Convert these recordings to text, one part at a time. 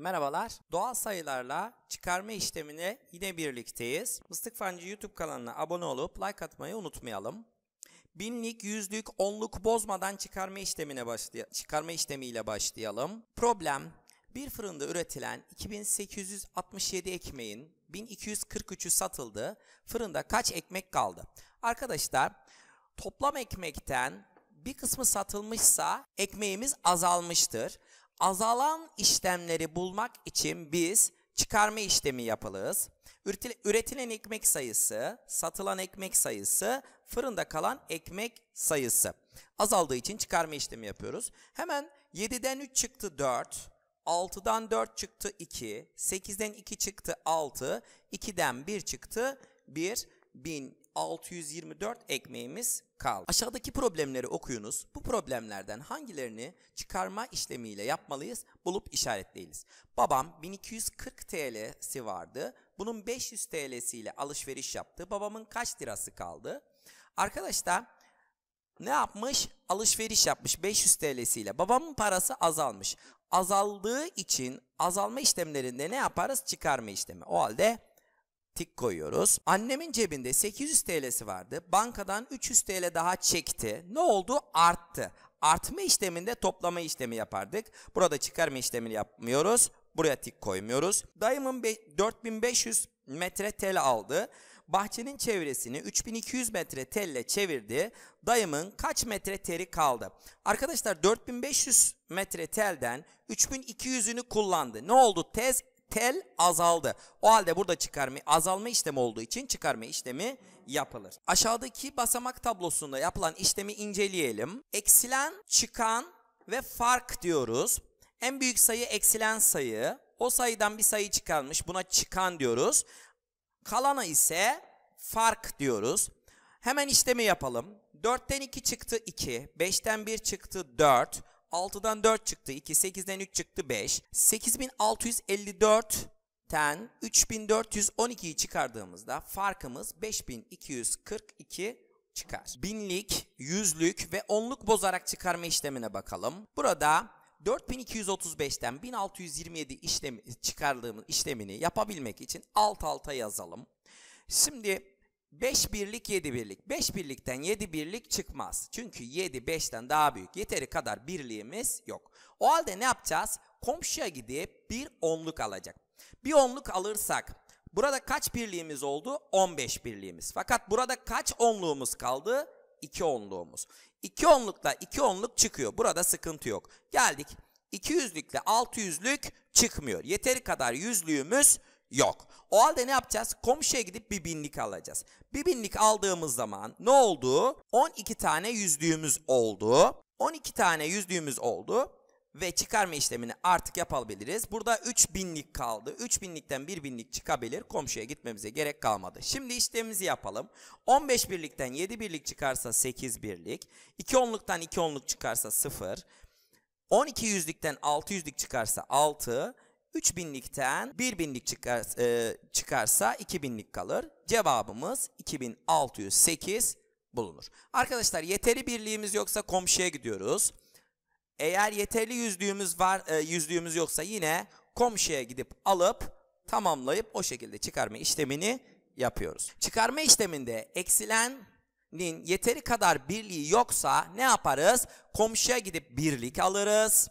Merhabalar. Doğal sayılarla çıkarma işlemine yine birlikteyiz. Mıstık Fancı YouTube kanalına abone olup like atmayı unutmayalım. Binlik, yüzlük, onluk bozmadan çıkarma işlemine başlay çıkarma işlemiyle başlayalım. Problem bir fırında üretilen 2867 ekmeğin 1243'ü satıldı. Fırında kaç ekmek kaldı? Arkadaşlar toplam ekmekten bir kısmı satılmışsa ekmeğimiz azalmıştır. Azalan işlemleri bulmak için biz çıkarma işlemi yapılırız. Üretilen ekmek sayısı, satılan ekmek sayısı, fırında kalan ekmek sayısı. Azaldığı için çıkarma işlemi yapıyoruz. Hemen 7'den 3 çıktı 4, 6'dan 4 çıktı 2, 8'den 2 çıktı 6, 2'den 1 çıktı 1, 1624 ekmeğimiz kaldı. Aşağıdaki problemleri okuyunuz. Bu problemlerden hangilerini çıkarma işlemiyle yapmalıyız? Bulup işaretleyiniz. Babam 1240 TL'si vardı. Bunun 500 TL'siyle alışveriş yaptı. Babamın kaç lirası kaldı? Arkadaşlar ne yapmış? Alışveriş yapmış 500 TL'siyle. Babamın parası azalmış. Azaldığı için azalma işlemlerinde ne yaparız? Çıkarma işlemi. O halde tik koyuyoruz. Annemin cebinde 800 TL'si vardı. Bankadan 300 TL daha çekti. Ne oldu? Arttı. Artma işleminde toplama işlemi yapardık. Burada çıkarma işlemini yapmıyoruz. Buraya tik koymuyoruz. Dayımın 4500 metre tel aldı. Bahçenin çevresini 3200 metre telle çevirdi. Dayımın kaç metre teri kaldı? Arkadaşlar 4500 metre telden 3200'ünü kullandı. Ne oldu? Tez tel azaldı. O halde burada çıkarma azalma işlemi olduğu için çıkarma işlemi yapılır. Aşağıdaki basamak tablosunda yapılan işlemi inceleyelim. Eksilen, çıkan ve fark diyoruz. En büyük sayı eksilen sayı. O sayıdan bir sayı çıkarmış. Buna çıkan diyoruz. Kalana ise fark diyoruz. Hemen işlemi yapalım. 4'ten 2 çıktı 2. 5'ten 1 çıktı 4. 6'dan 4 çıktı 2, 8'den 3 çıktı 5. 8654'ten 3412'yi çıkardığımızda farkımız 5242 çıkar. Binlik, yüzlük ve onluk bozarak çıkarma işlemine bakalım. Burada 4235'ten 1627 işlemi, çıkardığımız işlemini yapabilmek için alt alta yazalım. Şimdi 5 birlik 7 birlik. 5 birlikten 7 birlik çıkmaz. Çünkü 7 5'ten daha büyük. Yeteri kadar birliğimiz yok. O halde ne yapacağız? Komşuya gidip bir onluk alacak. Bir onluk alırsak burada kaç birliğimiz oldu? 15 birliğimiz. Fakat burada kaç onluğumuz kaldı? 2 onluğumuz. 2 onlukla 2 onluk çıkıyor. Burada sıkıntı yok. Geldik. 200'lükle 600'lük çıkmıyor. Yeteri kadar yüzlüğümüz yok. O halde ne yapacağız? Komşuya gidip bir binlik alacağız. Bir binlik aldığımız zaman ne oldu? 12 tane yüzlüğümüz oldu. 12 tane yüzlüğümüz oldu ve çıkarma işlemini artık yapabiliriz. Burada 3 binlik kaldı. 3 binlikten 1 binlik çıkabilir. Komşuya gitmemize gerek kalmadı. Şimdi işlemimizi yapalım. 15 birlikten 7 birlik çıkarsa 8 birlik. 2 onluktan 2 onluk çıkarsa 0. 12 yüzlükten 6 yüzlük çıkarsa 6. 3000'likten 1000'lik çıkar, e, çıkarsa 2000'lik kalır. Cevabımız 2608 bulunur. Arkadaşlar yeteri birliğimiz yoksa komşuya gidiyoruz. Eğer yeterli yüzlüğümüz var, e, yüzlüğümüz yoksa yine komşuya gidip alıp tamamlayıp o şekilde çıkarma işlemini yapıyoruz. Çıkarma işleminde eksilenin yeteri kadar birliği yoksa ne yaparız? Komşuya gidip birlik alırız.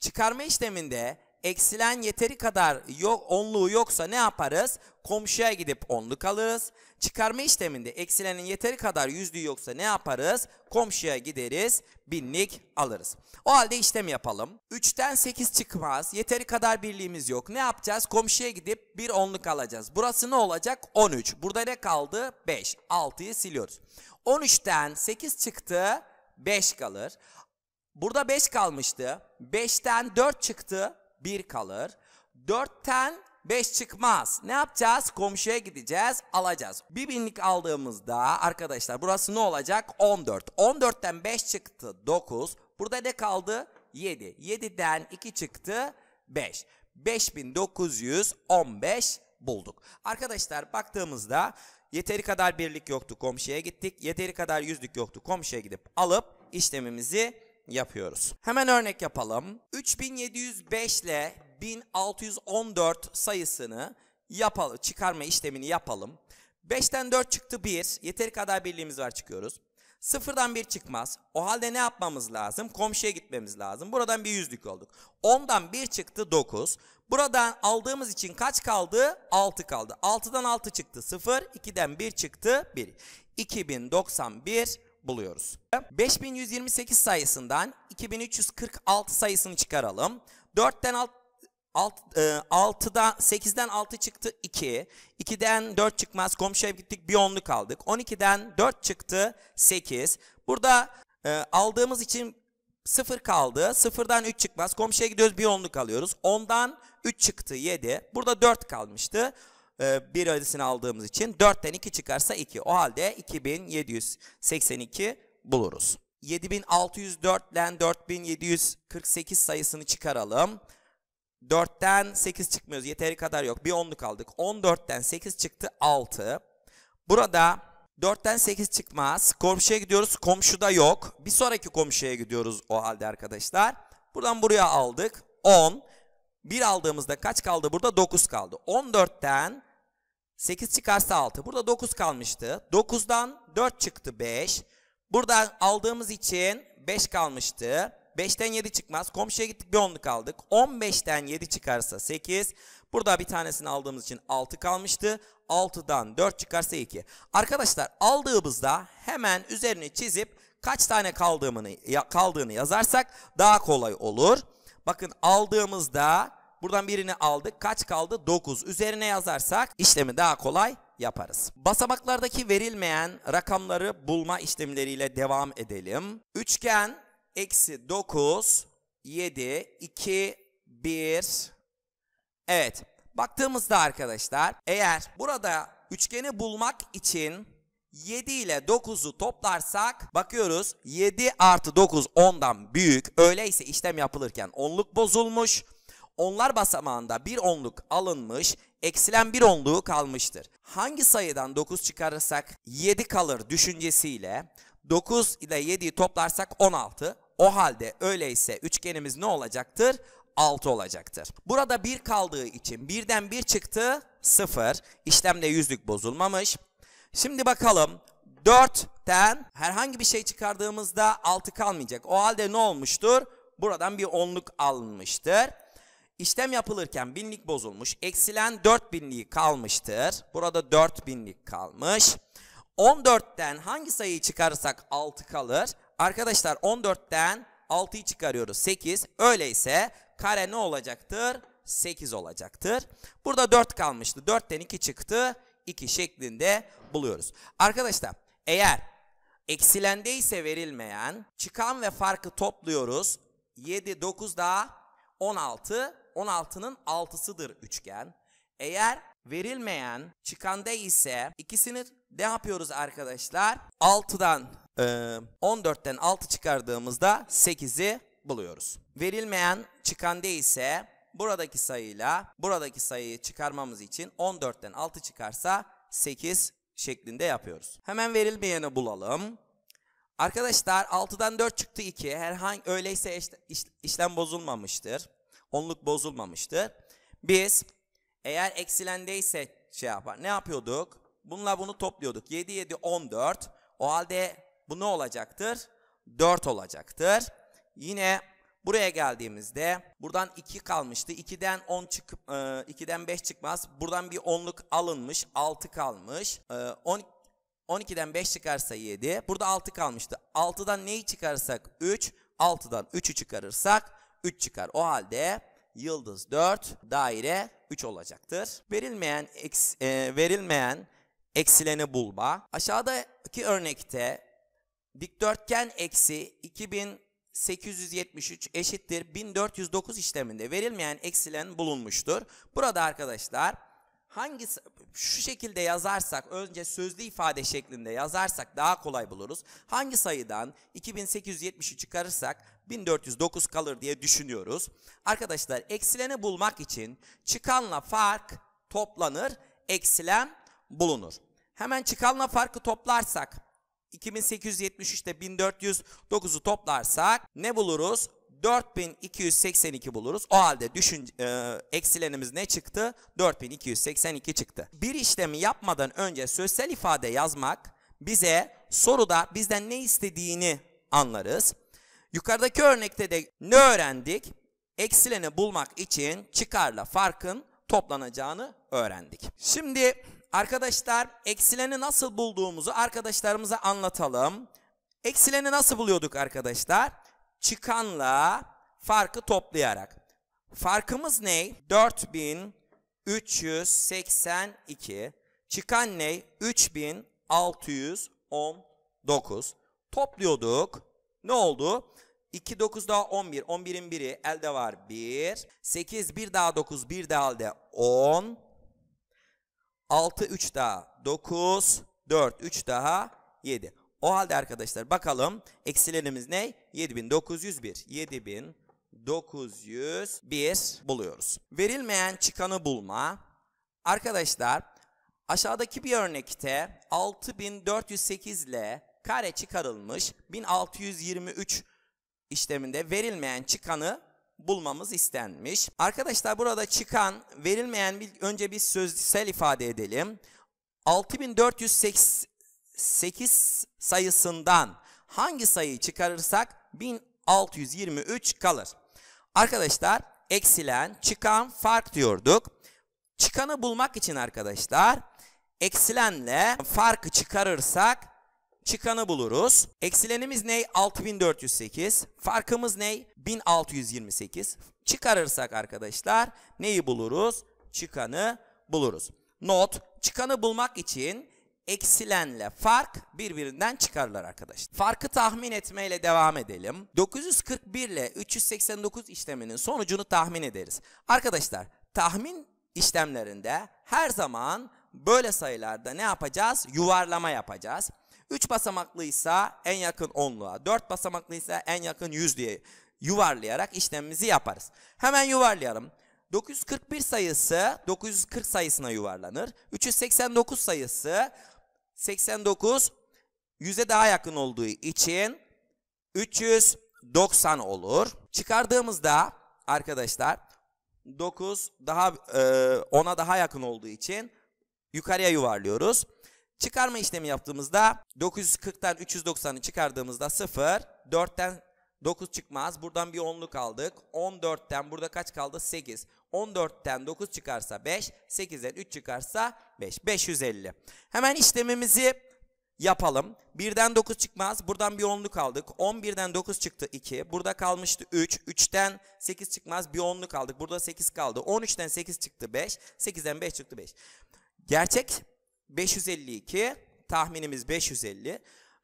Çıkarma işleminde eksilen yeteri kadar yok onluğu yoksa ne yaparız? Komşuya gidip onluk alırız. Çıkarma işleminde eksilenin yeteri kadar yüzlüğü yoksa ne yaparız? Komşuya gideriz, binlik alırız. O halde işlem yapalım. 3'ten 8 çıkmaz. Yeteri kadar birliğimiz yok. Ne yapacağız? Komşuya gidip bir onluk alacağız. Burası ne olacak? 13. Burada ne kaldı? 5. 6'yı siliyoruz. 13'ten 8 çıktı. 5 kalır. Burada 5 kalmıştı. 5'ten 4 çıktı. 1 kalır. 4'ten 5 çıkmaz. Ne yapacağız? Komşuya gideceğiz, alacağız. Bir binlik aldığımızda arkadaşlar burası ne olacak? 14. 14'ten 5 çıktı 9. Burada ne kaldı? 7. 7'den 2 çıktı 5. 5915 bulduk. Arkadaşlar baktığımızda yeteri kadar birlik yoktu komşuya gittik. Yeteri kadar yüzlük yoktu komşuya gidip alıp işlemimizi yapıyoruz. Hemen örnek yapalım. 3705 ile 1614 sayısını yapalım, çıkarma işlemini yapalım. 5'ten 4 çıktı 1. Yeteri kadar birliğimiz var çıkıyoruz. Sıfırdan 1 çıkmaz. O halde ne yapmamız lazım? Komşuya gitmemiz lazım. Buradan bir yüzlük olduk. 10'dan 1 çıktı 9. Buradan aldığımız için kaç kaldı? 6 kaldı. 6'dan 6 çıktı 0. 2'den 1 çıktı 1. 2091 buluyoruz. 5128 sayısından 2346 sayısını çıkaralım. 4'ten 6 Alt, e, 6'da 8'den 6 çıktı 2. 2'den 4 çıkmaz. Komşuya gittik bir onluk aldık. 12'den 4 çıktı 8. Burada e, aldığımız için 0 kaldı. 0'dan 3 çıkmaz. Komşuya gidiyoruz bir onluk alıyoruz. 10'dan 3 çıktı 7. Burada 4 kalmıştı. E, bir ödesini aldığımız için 4'ten 2 çıkarsa 2. O halde 2782 buluruz. 7604 ile 4748 sayısını çıkaralım. 4'ten 8 çıkmıyoruz. Yeteri kadar yok. Bir onluk aldık. 14'ten 8 çıktı 6. Burada 4'ten 8 çıkmaz. Komşuya gidiyoruz. Komşuda yok. Bir sonraki komşuya gidiyoruz o halde arkadaşlar. Buradan buraya aldık. 10. 1 aldığımızda kaç kaldı? Burada 9 kaldı. 14'ten 8 çıkarsa 6. Burada 9 kalmıştı. 9'dan 4 çıktı 5. Buradan aldığımız için 5 kalmıştı. 5'ten 7 çıkmaz. Komşuya gittik bir onluk aldık. 15'ten 7 çıkarsa 8. Burada bir tanesini aldığımız için 6 kalmıştı. 6'dan 4 çıkarsa 2. Arkadaşlar aldığımızda hemen üzerini çizip kaç tane kaldığını, kaldığını yazarsak daha kolay olur. Bakın aldığımızda buradan birini aldık. Kaç kaldı? 9. Üzerine yazarsak işlemi daha kolay yaparız. Basamaklardaki verilmeyen rakamları bulma işlemleriyle devam edelim. Üçgen eksi 9, 7, 2, 1. Evet. Baktığımızda arkadaşlar eğer burada üçgeni bulmak için 7 ile 9'u toplarsak bakıyoruz 7 artı 9 10'dan büyük. Öyleyse işlem yapılırken onluk bozulmuş. Onlar basamağında bir onluk alınmış. Eksilen bir onluğu kalmıştır. Hangi sayıdan 9 çıkarırsak 7 kalır düşüncesiyle 9 ile 7'yi toplarsak 16. O halde öyleyse üçgenimiz ne olacaktır? 6 olacaktır. Burada 1 kaldığı için birden 1 çıktı 0. İşlemde yüzlük bozulmamış. Şimdi bakalım 4'ten herhangi bir şey çıkardığımızda 6 kalmayacak. O halde ne olmuştur? Buradan bir onluk alınmıştır. İşlem yapılırken binlik bozulmuş. Eksilen 4 binliği kalmıştır. Burada 4 binlik kalmış. 14'ten hangi sayıyı çıkarırsak 6 kalır? Arkadaşlar 14'ten 6'yı çıkarıyoruz 8. Öyleyse kare ne olacaktır? 8 olacaktır. Burada 4 kalmıştı. 4'ten 2 çıktı. 2 şeklinde buluyoruz. Arkadaşlar eğer eksilende ise verilmeyen çıkan ve farkı topluyoruz. 7, 9 daha 16. 16'nın 6'sıdır üçgen. Eğer verilmeyen çıkanda ise ikisini ne yapıyoruz arkadaşlar? 6'dan e, 14'ten 6 çıkardığımızda 8'i buluyoruz. Verilmeyen çıkanda ise buradaki sayıyla buradaki sayıyı çıkarmamız için 14'ten 6 çıkarsa 8 şeklinde yapıyoruz. Hemen verilmeyeni bulalım. Arkadaşlar 6'dan 4 çıktı 2. Herhangi öyleyse işlem bozulmamıştır. Onluk bozulmamıştır. Biz eğer eksilendeyse şey yapar. Ne yapıyorduk? Bununla bunu topluyorduk. 7 7 14. O halde bu ne olacaktır? 4 olacaktır. Yine buraya geldiğimizde buradan 2 kalmıştı. 2'den 10 çıkıp 2'den 5 çıkmaz. Buradan bir 10'luk alınmış. 6 kalmış. 10 12'den 5 çıkarsa 7. Burada 6 kalmıştı. 6'dan neyi çıkarırsak 3. 6'dan 3'ü çıkarırsak 3 çıkar. O halde yıldız 4, daire 3 olacaktır. Verilmeyen eks, e, verilmeyen eksileni bulma. Aşağıdaki örnekte dikdörtgen eksi 2873 eşittir 1409 işleminde verilmeyen eksilen bulunmuştur. Burada arkadaşlar hangi şu şekilde yazarsak önce sözlü ifade şeklinde yazarsak daha kolay buluruz. Hangi sayıdan 2873'ü çıkarırsak 1409 kalır diye düşünüyoruz. Arkadaşlar eksileni bulmak için çıkanla fark toplanır, eksilen bulunur. Hemen çıkanla farkı toplarsak 2873'te 1409'u toplarsak ne buluruz? 4282 buluruz. O halde düşün e, eksilenimiz ne çıktı? 4282 çıktı. Bir işlemi yapmadan önce sözsel ifade yazmak bize soruda bizden ne istediğini anlarız. Yukarıdaki örnekte de ne öğrendik? Eksileni bulmak için çıkarla farkın toplanacağını öğrendik. Şimdi arkadaşlar eksileni nasıl bulduğumuzu arkadaşlarımıza anlatalım. Eksileni nasıl buluyorduk arkadaşlar? Çıkanla farkı toplayarak. Farkımız ne? 4382. Çıkan ne? 3619. Topluyorduk. Ne oldu? 2 9 daha 11. 11'in biri elde var 1. 8 1 daha 9 1 daha elde 10. 6 3 daha 9. 4 3 daha 7. O halde arkadaşlar bakalım eksilerimiz ne? 7901. 7901 buluyoruz. Verilmeyen çıkanı bulma. Arkadaşlar aşağıdaki bir örnekte 6408 ile kare çıkarılmış 1623 işleminde verilmeyen çıkanı bulmamız istenmiş. Arkadaşlar burada çıkan verilmeyen bir, önce bir sözsel ifade edelim. 6408 sayısından hangi sayıyı çıkarırsak 1623 kalır. Arkadaşlar eksilen, çıkan, fark diyorduk. Çıkanı bulmak için arkadaşlar eksilenle farkı çıkarırsak çıkanı buluruz. Eksilenimiz ne? 6408. Farkımız ne? 1628. Çıkarırsak arkadaşlar neyi buluruz? Çıkanı buluruz. Not, çıkanı bulmak için eksilenle fark birbirinden çıkarlar arkadaşlar. Farkı tahmin etmeyle devam edelim. 941 ile 389 işleminin sonucunu tahmin ederiz. Arkadaşlar tahmin işlemlerinde her zaman böyle sayılarda ne yapacağız? Yuvarlama yapacağız. 3 basamaklıysa en yakın 10'luğa, 4 basamaklıysa en yakın 100 diye yuvarlayarak işlemimizi yaparız. Hemen yuvarlayalım. 941 sayısı 940 sayısına yuvarlanır. 389 sayısı 89 100'e daha yakın olduğu için 390 olur. Çıkardığımızda arkadaşlar 9 daha e, 10'a daha yakın olduğu için yukarıya yuvarlıyoruz. Çıkarma işlemi yaptığımızda 940'tan 390'ı çıkardığımızda 0, 4'ten 9 çıkmaz. Buradan bir 10'luk aldık. 14'ten burada kaç kaldı? 8. 14'ten 9 çıkarsa 5, 8'den 3 çıkarsa 5. 550. Hemen işlemimizi yapalım. 1'den 9 çıkmaz. Buradan bir 10'luk aldık. 11'den 9 çıktı 2. Burada kalmıştı 3. 3'ten 8 çıkmaz. Bir 10'luk aldık. Burada 8 kaldı. 13'ten 8 çıktı 5. 8'den 5 çıktı 5. Gerçek 552. Tahminimiz 550.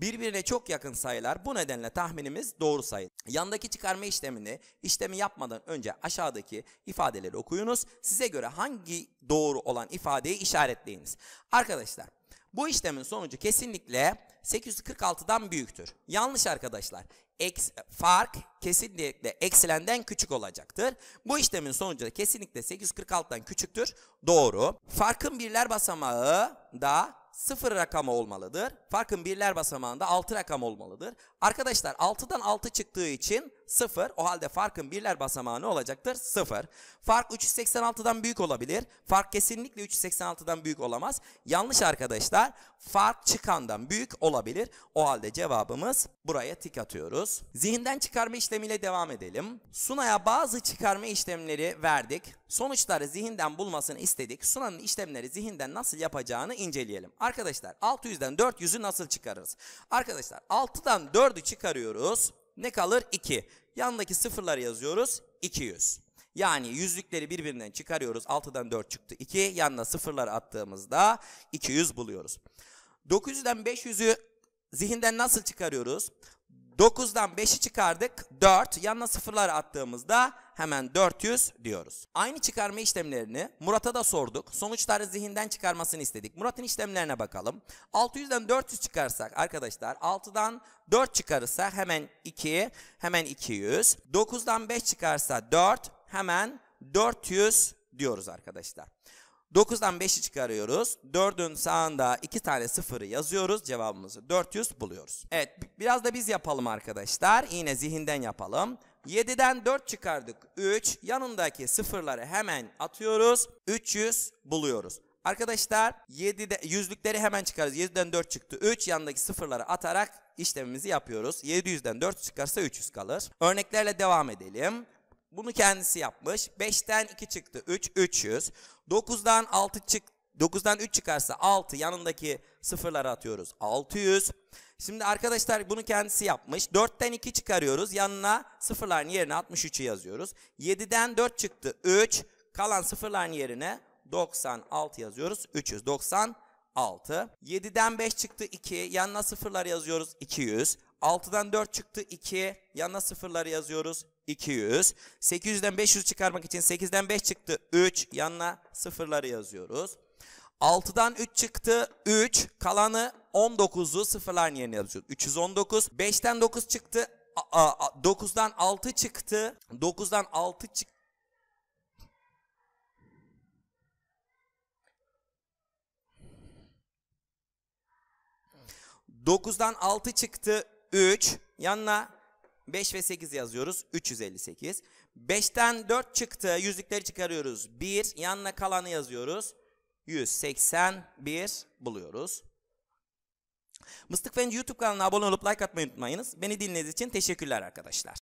Birbirine çok yakın sayılar. Bu nedenle tahminimiz doğru sayı. Yandaki çıkarma işlemini işlemi yapmadan önce aşağıdaki ifadeleri okuyunuz. Size göre hangi doğru olan ifadeyi işaretleyiniz. Arkadaşlar bu işlemin sonucu kesinlikle 846'dan büyüktür. Yanlış arkadaşlar. Eks, fark kesinlikle eksilenden küçük olacaktır. Bu işlemin sonucu da kesinlikle 846'dan küçüktür. Doğru. Farkın birler basamağı da 0 rakamı olmalıdır. Farkın birler basamağında 6 rakam olmalıdır. Arkadaşlar 6'dan 6 çıktığı için 0. O halde farkın birler basamağı ne olacaktır? 0. Fark 386'dan büyük olabilir. Fark kesinlikle 386'dan büyük olamaz. Yanlış arkadaşlar. Fark çıkandan büyük olabilir. O halde cevabımız buraya tik atıyoruz. Zihinden çıkarma işlemiyle devam edelim. Suna'ya bazı çıkarma işlemleri verdik. Sonuçları zihinden bulmasını istedik. Suna'nın işlemleri zihinden nasıl yapacağını inceleyelim. Arkadaşlar 600'den 400'ü nasıl çıkarırız? Arkadaşlar 6'dan 4'ü çıkarıyoruz. Ne kalır? 2. Yanındaki sıfırları yazıyoruz. 200. Yani yüzlükleri birbirinden çıkarıyoruz. 6'dan 4 çıktı 2. Yanına sıfırlar attığımızda 200 buluyoruz. 900'den 500'ü zihinden nasıl çıkarıyoruz? 9'dan 5'i çıkardık 4 yanına sıfırlar attığımızda hemen 400 diyoruz. Aynı çıkarma işlemlerini Murat'a da sorduk. Sonuçları zihinden çıkarmasını istedik. Murat'ın işlemlerine bakalım. 600'den 400 çıkarsak arkadaşlar 6'dan 4 çıkarırsa hemen 2 hemen 200. 9'dan 5 çıkarsa 4 hemen 400 diyoruz arkadaşlar. 9'dan 5'i çıkarıyoruz. 4'ün sağında 2 tane sıfırı yazıyoruz. Cevabımızı 400 buluyoruz. Evet bi- biraz da biz yapalım arkadaşlar. Yine zihinden yapalım. 7'den 4 çıkardık. 3. Yanındaki sıfırları hemen atıyoruz. 300 buluyoruz. Arkadaşlar 7'de yüzlükleri hemen çıkarız. 7'den 4 çıktı. 3 yanındaki sıfırları atarak işlemimizi yapıyoruz. 700'den 4 çıkarsa 300 kalır. Örneklerle devam edelim. Bunu kendisi yapmış. 5'ten 2 çıktı. 3 300. 9'dan 6 çık 9'dan 3 çıkarsa 6 yanındaki sıfırları atıyoruz. 600. Şimdi arkadaşlar bunu kendisi yapmış. 4'ten 2 çıkarıyoruz. Yanına sıfırların yerine 63'ü yazıyoruz. 7'den 4 çıktı. 3. Kalan sıfırların yerine 96 yazıyoruz. 396. 7'den 5 çıktı 2. Yanına sıfırlar yazıyoruz. 200. 6'dan 4 çıktı 2. Yanına sıfırları yazıyoruz. 200. 800'den 500 çıkarmak için 8'den 5 çıktı 3. Yanına sıfırları yazıyoruz. 6'dan 3 çıktı 3. Kalanı 19'u sıfırların yerine yazıyoruz. 319. 5'ten 9 çıktı. 9'dan 6 çıktı. 9'dan 6 çıktı. 9'dan 6 çıktı 3. Yanına 5 ve 8 yazıyoruz. 358. 5'ten 4 çıktı. Yüzlükleri çıkarıyoruz. 1. Yanına kalanı yazıyoruz. 181 buluyoruz. Mıstık Fen YouTube kanalına abone olup like atmayı unutmayınız. Beni dinlediğiniz için teşekkürler arkadaşlar.